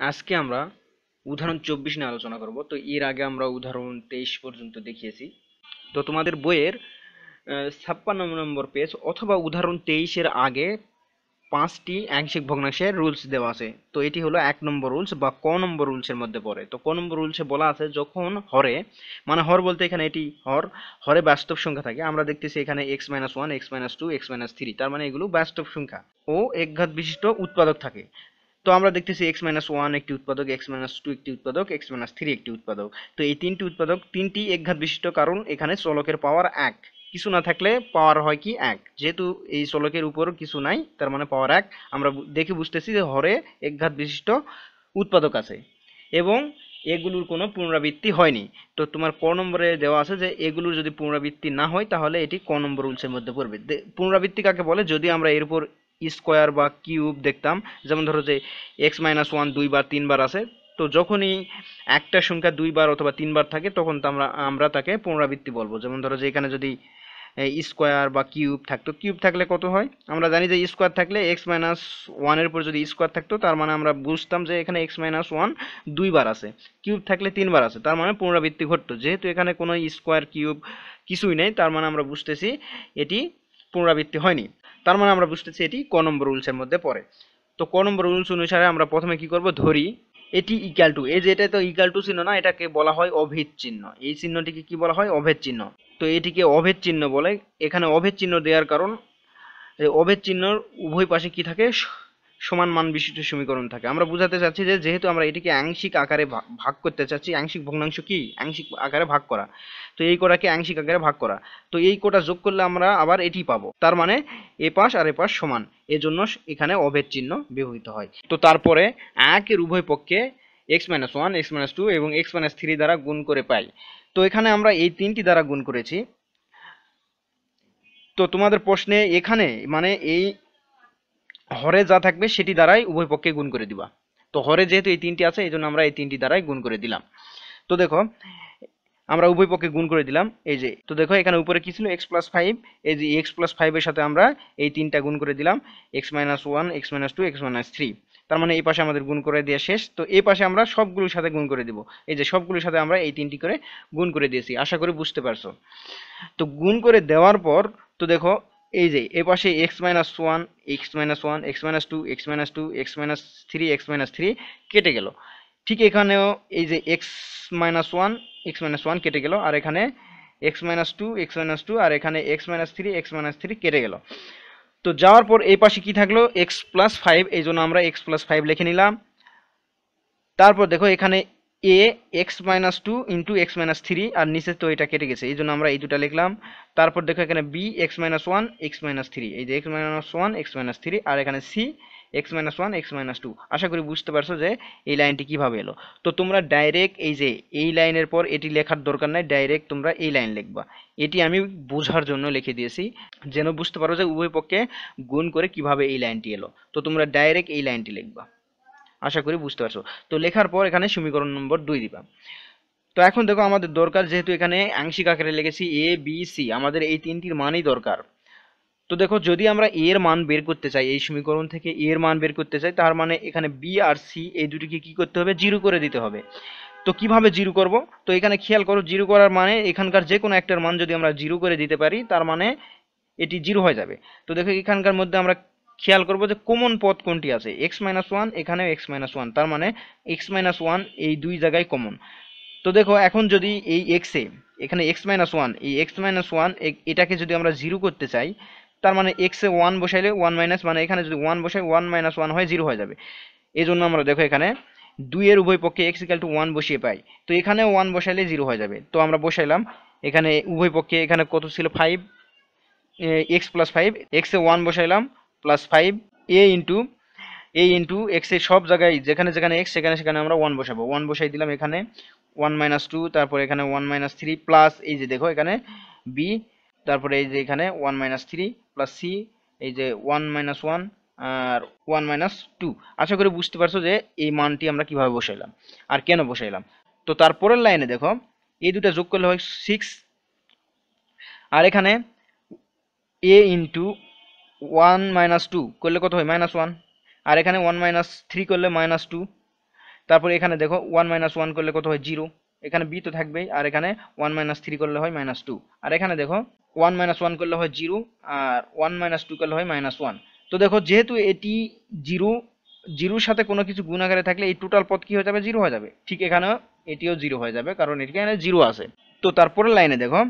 আজকে আমরা উদাহরণ চব্বিশ নিয়ে আলোচনা করব। তো এর আগে আমরা উদাহরণ তেইশ পর্যন্ত দেখিয়েছি। তো তোমাদের বইয়ের ছাপ্পান্ন নম্বর পেজ অথবা উদাহরণ তেইশের আগে পাঁচটি আংশিক ভগ্নাংশের রুলস দেওয়া আছে। তো এটি হলো এক নম্বর রুলস বা ক নম্বর রুলসের মধ্যে পড়ে। তো ক নম্বর রুলসে বলা আছে, যখন হরে মানে হর বলতে এখানে এটি হর, হরে বাস্তব সংখ্যা থাকে। আমরা দেখতেছি এখানে x minus one x minus two x minus three তার মানে এগুলো বাস্তব সংখ্যা। ও একঘাত বিশিষ্ট উৎপাদক থাকে। তো আমরা দেখতেছি এক্স মাইনাস ওয়ান একটি উৎপাদক এক্স মাইনাস টু একটি উৎপাদক এক্স মাইনাস থ্রি একটি উৎপাদক। তো এই তিনটি উৎপাদক, তিনটি একঘাত বিশিষ্ট কারণ এখানে চলকের পাওয়ার এক। কিছু না থাকলে পাওয়ার হয় কি এক। যেহেতু এই চলকের উপর কিছু নাই, তার মানে পাওয়ার এক। আমরা দেখে বুঝতেছি যে হরে একঘাত বিশিষ্ট উৎপাদক আছে এবং এগুলোর কোনো পুনরাবৃত্তি হয়নি। তো তোমার ক নম্বরে দেওয়া আছে যে এগুলোর যদি পুনরাবৃত্তি না হয়, তাহলে এটি ক নম্বর রুলসের মধ্যে পড়বে। পুনরাবৃত্তি কাকে বলে? যদি আমরা এর উপর স্কোয়ার বা কিউব দেখতাম। যেমন ধরো যে এক্স মাইনাস ওয়ান দুইবার, তিনবার আছে। তো যখনই একটা সংখ্যা দুইবার অথবা তিনবার থাকে, তখন তো আমরা আমরা তাকে পুনরাবৃত্তি বলব। যেমন ধরো যে এখানে যদি স্কোয়ার বা কিউব থাকতো। কিউব থাকলে কত হয়? আমরা জানি যে স্কোয়ার থাকলে এক্স মাইনাস ওয়ানের উপর যদি স্কোয়ার থাকতো, তার মানে আমরা বুঝতাম যে এখানে এক্স মাইনাস ওয়ান দুইবার আছে। কিউব থাকলে তিনবার আছে, তার মানে পুনরাবৃত্তি ঘটতো। যেহেতু এখানে কোনো স্কোয়ার, কিউব কিছুই নেই, তার মানে আমরা বুঝতেছি এটি পুনরাবৃত্তি হয়নি। তার মানে আমরা বুঝতেছি এটি ক নম্বর রুলসের মধ্যে পড়ে। তো ক নম্বর রুলস অনুসারে আমরা প্রথমে কি করব? ধরি, এটি ইকাল টু এই যে এটা তো ইকাল টু চিহ্ন না, এটাকে বলা হয় অভেদ চিহ্ন। এই চিহ্নটিকে কি বলা হয়? অভেদ চিহ্ন। তো এটিকে অভেদ চিহ্ন বলে। এখানে অভেদ চিহ্ন দেওয়ার কারণ অভেদ চিহ্নর উভয় পাশে কি থাকে? সমান মান বিশিষ্ট সমীকরণ থাকে। আমরা বুঝাতে চাচ্ছি যে যেহেতু আমরা এটিকে আংশিক আকারে ভাগ করতে চাচ্ছি, আংশিক ভগ্নাংশ কি? আংশিক আকারে ভাগ করা। তো এই কোটাকে আংশিক আকারে ভাগ করা। তো এই কোটা যোগ করলে আমরা আবার এটি পাবো। তার মানে এ পাশ আর এ পাশ সমান। এজন্য এখানে অভেদ চিহ্ন ব্যবহৃত হয়। তো তারপরে একের উভয় পক্ষে x minus one x minus two এবং এক্স মাইনাস থ্রি দ্বারা গুণ করে পাই। তো এখানে আমরা এই তিনটি দ্বারা গুণ করেছি। তো তোমাদের প্রশ্নে এখানে মানে এই হরে যা থাকবে সেটি দ্বারাই উভয় পক্ষে গুণ করে দিবা। তো হরে যেহেতু এই তিনটি আছে এই জন্য আমরা এই তিনটি দ্বারাই গুণ করে দিলাম। তো দেখো, আমরা উভয় পক্ষে গুণ করে দিলাম। এই যে, তো দেখো, এখানে উপরে কি ছিল? এক্স প্লাস ফাইভ এই যে এক্স প্লাস ফাইভের সাথে আমরা এই তিনটা গুণ করে দিলাম। X minus one x minus two x minus three তার মানে এই পাশে আমাদের গুণ করে দেওয়া শেষ। তো এই পাশে আমরা সবগুলোর সাথে গুণ করে দিব। এই যে, সবগুলোর সাথে আমরা এই তিনটি করে গুণ করে দিয়েছি। আশা করি বুঝতে পারছ। তো গুণ করে দেওয়ার পর, তো দেখো এই যে এ পাশে x minus one x minus one x minus two x minus two x minus three x minus three কেটে গেল ঠিক এখানেও এই যে x minus one x minus one কেটে গেল আর এখানে x minus two x minus two আর এখানে x minus three x minus three কেটে গেল তো যাওয়ার পর এই পাশে কি থাকল এক্স প্লাস ফাইভ এই জন্য আমরা এক্স প্লাস ফাইভ লিখে নিলাম তারপর দেখো এখানে A x minus two into x minus three আর নিচে তো এটা কেটে গেছে এই জন্য আমরা এই দুটা লিখলাম। তারপর দেখো এখানে B x minus one x minus three এই যে x minus one x minus three আর এখানে C x minus one x minus two আশা করি বুঝতে পারছ যে এই লাইনটি কীভাবে এলো। তো তোমরা ডাইরেক্ট এই যে এই লাইনের পর এটি লেখার দরকার নাই ডাইরেক্ট তোমরা এই লাইন লিখবা। এটি আমি বোঝার জন্য লিখে দিয়েছি, যেন বুঝতে পারো যে উভয় পক্ষে গুণ করে কীভাবে এই লাইনটি এলো। তো তোমরা ডাইরেক্ট এই লাইনটি লিখবা। আশা করি বুঝতে পারছ। তো লেখার পর এখানে সমীকরণ নম্বর দুই দিবা। তো এখন দেখো আমাদের দরকার, যেহেতু এখানে আংশিক আকারে লিখেছি এ বি সি আমাদের এই তিনটির মানই দরকার। তো দেখো যদি আমরা এর মান বের করতে চাই, এই সমীকরণ থেকে এর মান বের করতে চাই, তার মানে এখানে বি আর সি এই দুটিকে কি করতে হবে? জিরো করে দিতে হবে। তো কীভাবে জিরো করব? তো এখানে খেয়াল করো, জিরো করার মানে এখানকার যে কোনো একটার মান যদি আমরা জিরো করে দিতে পারি, তার মানে এটি জিরো হয়ে যাবে। তো দেখো এখানকার মধ্যে আমরা খেয়াল করব যে কমন পথ কোনটি আছে? এক্স মাইনাস ওয়ান এখানে এক্স মাইনাস ওয়ান তার মানে এক্স মাইনাস ওয়ান এই দুই জায়গায় কমন তো দেখো, এখন যদি এই এক্সে এখানে এক্স মাইনাস ওয়ান এই এক্স মাইনাস ওয়ান এটাকে যদি আমরা জিরো করতে চাই, তার মানে এক্সে ওয়ান বসাইলে ওয়ান মাইনাস মানে এখানে যদি ওয়ান বসাই ওয়ান মাইনাস ওয়ান হয় জিরো হয়ে যাবে। এই জন্য আমরা দেখো এখানে দুইয়ের উভয় পক্ষে এক্স ইকাল টু ওয়ান বসিয়ে পাই। তো এখানে ওয়ান বসাইলে জিরো হয়ে যাবে। তো আমরা বসাইলাম, এখানে উভয় পক্ষে এখানে কত ছিল? ফাইভ এক্স প্লাস ফাইভ এক্সে one বসাইলাম plus five A into A into এক্সের সব জায়গায়, যেখানে যেখানে এক্স সেখানে সেখানে আমরা ওয়ান বসাবো। ওয়ান বসাই দিলাম এখানে ওয়ান মাইনাস টু তারপর এখানে ওয়ান মাইনাস থ্রি প্লাস এই যে দেখো এখানে বি তারপরে এই যে এখানে one minus three plus C এই যে ওয়ান মাইনাস ওয়ান আর ওয়ান মাইনাস টু আশা করি বুঝতে পারছ যে এই মানটি আমরা কীভাবে বসাইলাম আর কেন বসাইলাম। তো তারপরের লাইনে দেখো, এই দুটা যোগ করলে হয় সিক্স আর এখানে A into one minus two করলে কত হয়? Minus one. আর এখানে ওয়ান মাইনাস থ্রি করলে মাইনাস টু। তারপর এখানে দেখো, ওয়ান মাইনাস ওয়ান করলে কত হয়? জিরো। এখানে বি তো থাকবেই, আর এখানে ওয়ান মাইনাস থ্রি করলে হয় মাইনাস টু। আর এখানে দেখো, ওয়ান মাইনাস ওয়ান করলে হয় জিরো, আর ওয়ান মাইনাস টু করলে হয় মাইনাস ওয়ান। তো দেখো, যেহেতু এটি জিরো, জিরোর সাথে কোনো কিছু গুণ আকারে থাকলে এই টোটাল পদ কি হয়ে যাবে? জিরো হয়ে যাবে। ঠিক এখানেও এটিও জিরো হয়ে যাবে, কারণ এটি এখানে জিরো আছে। তো তারপরে লাইনে দেখো,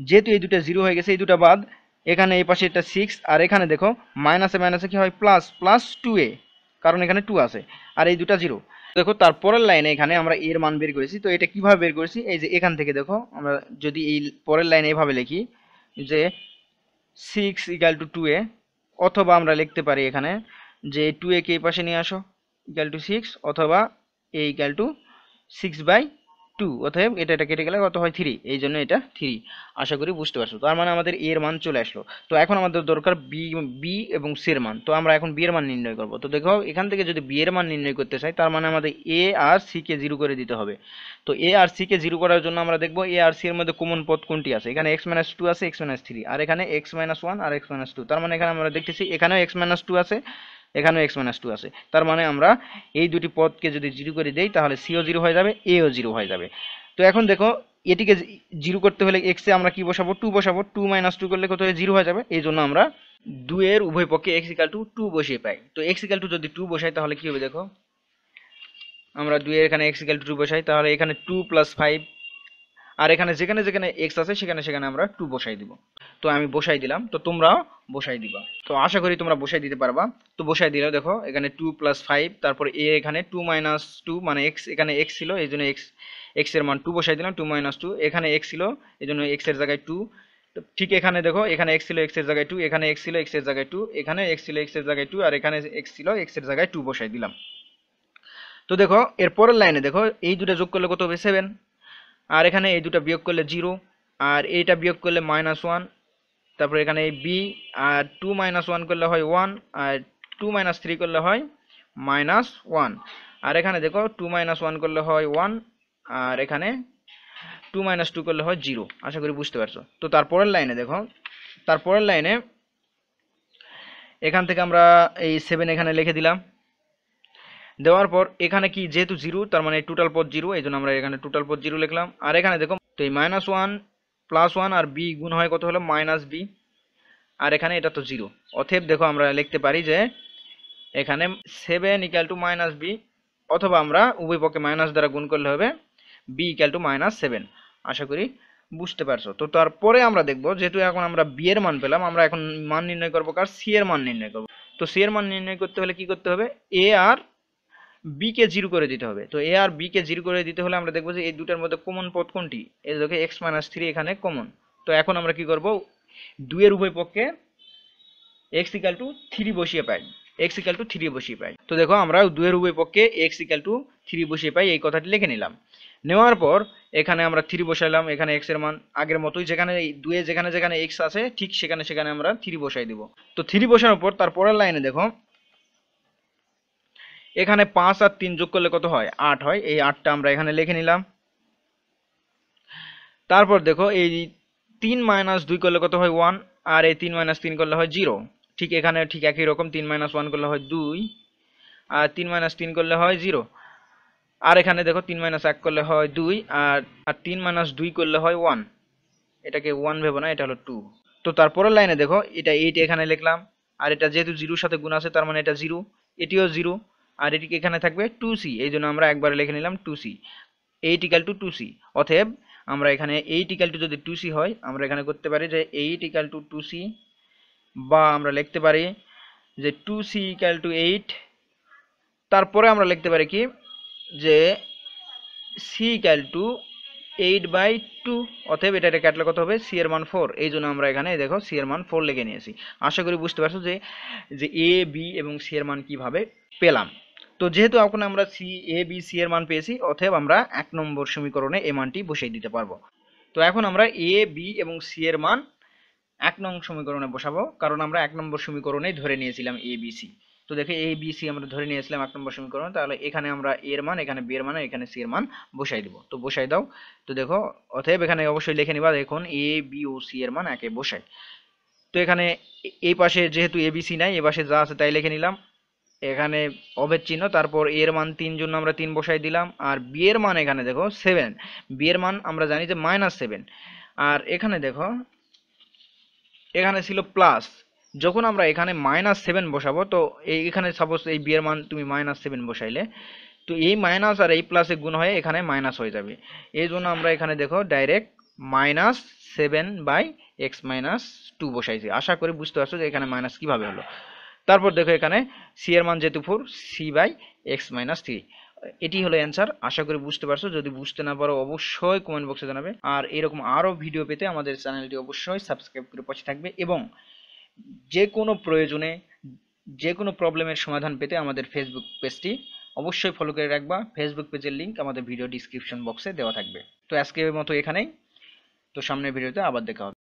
যেহেতু এই দুটো জিরো হয়ে গেছে, এই দুটো বাদ এখানে এই পাশে এটা সিক্স আর এখানে দেখো মাইনাসে মাইনাসে কি হয়? প্লাস প্লাস টু এ, কারণ এখানে টু আছে, আর এই দুটা জিরো দেখো, তারপরের লাইনে এখানে আমরা এর মান বের করেছি, তো এটা কীভাবে বের করেছি? এই যে এখান থেকে দেখো, আমরা যদি এই পরের লাইনে এভাবে লিখি, যে six equal to two A, অথবা আমরা লিখতে পারি এখানে, যে টু এ কে পাশে নিয়ে আসো ইকাল টু সিক্স অথবা A equal to six by two অতএব এটা এটা কেটে গেলে কত হয় থ্রি এই জন্য এটা থ্রি আশা করি বুঝতে পারছ। তার মানে আমাদের এর মান চলে আসলো। তো এখন আমাদের দরকার বি বি এবং সি এর মান। তো আমরা এখন বি এর মান নির্ণয় করব। তো দেখো, এখান থেকে যদি বি এর মান নির্ণয় করতে চাই, তার মানে আমাদের এ আর সি কে জিরো করে দিতে হবে। তো এ আর সি কে জিরো করার জন্য আমরা দেখব এ আর সি এর মধ্যে কমন পথ কোনটি আছে? এখানে এক্স মাইনাস টু আছে এক্স মাইনাস থ্রি আর এখানে এক্স মাইনাস ওয়ান আর এক্স মাইনাস টু তার মানে এখানে আমরা দেখতেছি এখানেও এক্স মাইনাস টু আছে। এখানেও এক্স মাইনাস টু আছে। তার মানে আমরা এই দুটি পদকে যদি জিরো করে দেই, তাহলে সিও জিরো হয়ে যাবে এও জিরো হয়ে যাবে। তো এখন দেখো, এটিকে জিরো করতে হলে এক্সে আমরা কি বসাবো? টু বসাবো। টু মাইনাস টু করলে কত হয়ে? জিরো হয়ে যাবে। এই জন্য আমরা দুয়ের উভয় পক্ষে এক্স ইকাল টু টু বসিয়ে পাই। তো x equal to two two বসাই, তাহলে কি হবে দেখো? আমরা দুয়ের এখানে এক্স ইকাল টু টু বসাই, তাহলে এখানে টু প্লাস ফাইভ আর এখানে যেখানে যেখানে এক্স আছে, সেখানে সেখানে আমরা টু বসাই দিব। তো আমি বসাই দিলাম, তো তোমরাও বসাই দিবা। তো আশা করি তোমরা বসাই দিতে পারবা। তো বসাই দিলে দেখো, এখানে টু প্লাস ফাইভ তারপর এ এখানে টু মাইনাস টু মানে এক্স এখানে এক্স ছিল, এই জন্য এক্স এক্সের মান টু বসাই দিলাম টু মাইনাস টু এখানে এক্স ছিল, এই জন্য এক্সের জায়গায় টু ঠিক এখানে দেখো, এখানে এক্স ছিল এক্সের জায়গায় টু এখানে এক্স ছিল এক্সের জায়গায় টু এখানে এক্স ছিল এক্সের জায়গায় টু আর এখানে এক্স ছিল এক্সের জায়গায় টু বসাই দিলাম। তো দেখো, এর পরের লাইনে দেখো, এই দুটো যোগ করলে কত হবে? সেভেন আর এখানে এই দুটো বিয়োগ করলে জিরো, আর এইটা বিয়োগ করলে মাইনাস ওয়ান তারপর এখানে এই বি আর টু মাইনাস ওয়ান করলে হয় ওয়ান আর টু মাইনাস থ্রি করলে হয় মাইনাস ওয়ান আর এখানে দেখো টু মাইনাস ওয়ান করলে হয় ওয়ান আর এখানে টু মাইনাস টু করলে হয় জিরো আশা করি বুঝতে পারছ। তো তারপরের লাইনে দেখো, তারপরের লাইনে এখান থেকে আমরা এই সেভেন এখানে লিখে দিলাম। দেওয়ার পর এখানে কি যেহেতু জিরো তার মানে টোটাল পদ জিরো এই জন্য আমরা এখানে টোটাল পদ জিরো লিখলাম। আর এখানে দেখো, তো এই মাইনাস ওয়ান প্লাস ওয়ান আর বি গুণ হয় কত হলো? মাইনাস বি আর এখানে এটা তো জিরো অথেব দেখো আমরা লিখতে পারি যে এখানে seven equal to minus B অথবা আমরা উভয় পক্ষে মাইনাস দ্বারা গুণ করলে হবে B equal to minus seven আশা করি বুঝতে পারছ। তো তারপরে আমরা দেখব, যেহেতু এখন আমরা বি এর মান পেলাম, আমরা এখন মান নির্ণয় করব কার? সি এর মান নির্ণয় করব। তো সি এর মান নির্ণয় করতে হলে কি করতে হবে? এ আর বি কে জিরো করে দিতে হবে। তো এ আর বি কে জিরো করে দিতে হলে আমরা দেখব যে এই দুটার মধ্যে কমন পদ কোনটি? এই দেখো এক্স মাইনাস থ্রি এখানে কমন তো এখন আমরা কি করব? দুইয়ের উভয় পক্ষে এক্স ইকাল টু থ্রি বসিয়ে পাই। এক্স ইকাল টু থ্রি বসিয়ে পাই। তো দেখো আমরা দুইয়ের উভয় পক্ষে এক্স ইকাল টু থ্রি বসিয়ে পাই, এই কথাটি লিখে নিলাম। নেওয়ার পর এখানে আমরা থ্রি বসাইলাম, এখানে এক্সের মান আগের মতোই যেখানে দুয়ে যেখানে যেখানে এক্স আছে, ঠিক সেখানে সেখানে আমরা থ্রি বসাই দিব। তো থ্রি বসানোর পর তারপরের লাইনে দেখো এখানে পাঁচ আর তিন যোগ করলে কত হয়? আট হয়। এই আটটা আমরা এখানে লিখে নিলাম। তারপর দেখো, এই তিন মাইনাস দুই করলে কত হয়? ওয়ান। আর এই তিন মাইনাস তিন করলে হয় জিরো। ঠিক এখানে ঠিক একই রকম, তিন মাইনাস ওয়ান করলে হয় দুই। আর তিন মাইনাস তিন করলে হয় জিরো। আর এখানে দেখো, তিন মাইনাস এক করলে হয় দুই। আর আর তিন মাইনাস দুই করলে হয় ওয়ান। এটাকে ওয়ান ভেবো না, এটা হলো টু। তো তারপরের লাইনে দেখো, এটা এইট এখানে লিখলাম। আর এটা যেহেতু জিরোর সাথে গুণ আছে, তার মানে এটা জিরো। এটিও জিরো। আর এটি এখানে থাকবে? টু সি এই জন্য আমরা একবারে লিখে নিলাম two C eight equal to two C অতএব আমরা এখানে এইট ইকাল টু যদি টু সি হয়, আমরা এখানে করতে পারি যে eight equal to two C বা আমরা লিখতে পারি যে two C equal to eight তারপরে আমরা লিখতে পারি কি? যে C equal to eight by two, অতএব এটা কাটলে কত হবে? সি এর মান ফোর এই জন্য আমরা এখানে দেখো সি এর মান ফোর লিখে নিয়েছি। আশা করি বুঝতে পারছ যে যে এ বি এবং সি এর মান কীভাবে পেলাম। তো যেহেতু এখন আমরা সি এ বি সি এর মান পেয়েছি, অতএব আমরা এক নম্বর সমীকরণে এই মানটি বসিয়ে দিতে পারব। তো এখন আমরা এ বি এবং সি এর মান এক নং সমীকরণে বসাবো, কারণ আমরা এক নম্বর সমীকরণেই ধরে নিয়েছিলাম এ বি সি তো দেখে এ বি সি আমরা ধরে নিয়ে নিয়েছিলাম এক নম্বর সমীকরণ। তাহলে এখানে আমরা এর মান, এখানে বি এর মান এখানে সি এর মান বসাই দিব। তো বসাই দাও। তো দেখো, অতএব এখানে অবশ্যই লিখে নিবা, দেখুন এ বি ও সি এর মান একে বসাই। তো এখানে এই পাশে যেহেতু এ বি সি নাই, এ পাশে যা আছে তাই লিখে নিলাম। এখানে অভেদ চিহ্ন, তারপর এর মান তিন জন্য আমরা তিন বসাই দিলাম। আর বি এর মান এখানে দেখো সেভেন বি এর মান আমরা জানি যে মাইনাস সেভেন আর এখানে দেখো, এখানে ছিল প্লাস যখন আমরা এখানে মাইনাস সেভেন বসাবো, তো এখানে সাপোজ এই বি এর মান তুমি মাইনাস সেভেন বসাইলে, তো এই মাইনাস আর এই প্লাসে গুণ হয়ে এখানে মাইনাস হয়ে যাবে। এই জন্য আমরা এখানে দেখো direct minus seven by x minus two বসাইছি। আশা করি বুঝতে পারছ যে এখানে মাইনাস কীভাবে হলো। তারপর দেখো এখানে সি এর মান যেহেতু four C by x minus three এটি হলো অ্যান্সার আশা করি বুঝতে পারছ। যদি বুঝতে না পারো, অবশ্যই কমেন্ট বক্সে জানাবে। আর এরকম আরও ভিডিও পেতে আমাদের চ্যানেলটি অবশ্যই সাবস্ক্রাইব করে পাশে থাকবে। এবং যে কোনো প্রয়োজনে যে কোনো প্রবলেমের সমাধান পেতে আমাদের ফেসবুক পেজটি অবশ্যই ফলো করে রাখবা। ফেসবুক পেজের লিঙ্ক আমাদের ভিডিও ডিসক্রিপশন বক্সে দেওয়া থাকবে। তো আজকের মতো এখানেই। তো সামনের ভিডিওতে আবার দেখা হবে।